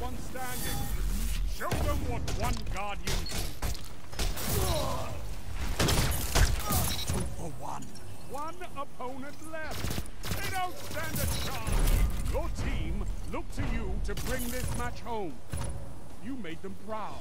one standing. Show them what one guardian Two for one. One opponent left. They don't stand a chance. Your team look to you to bring this match home. You made them proud.